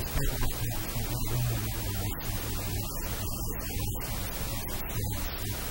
よし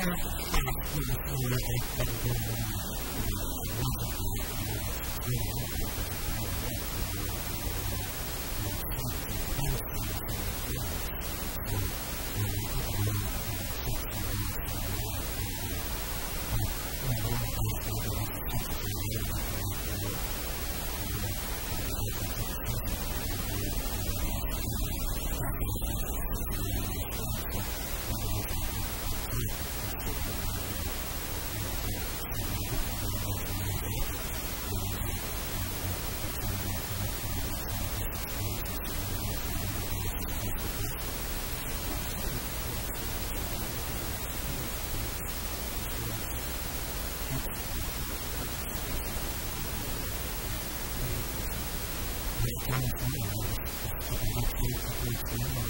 escuela, a la Thank you.